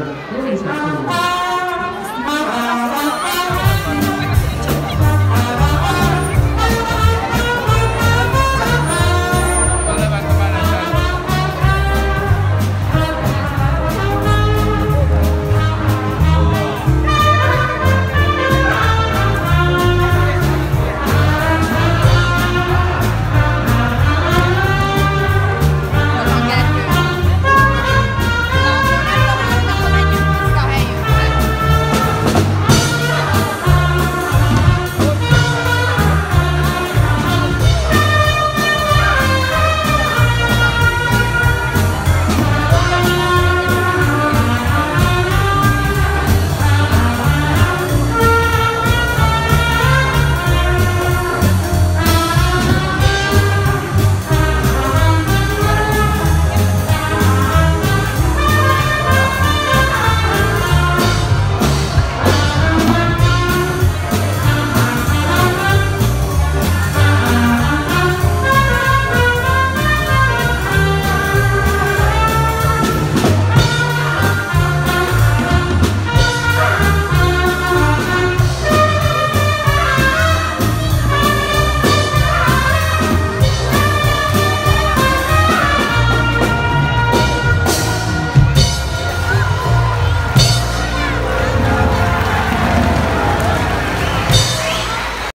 Lo.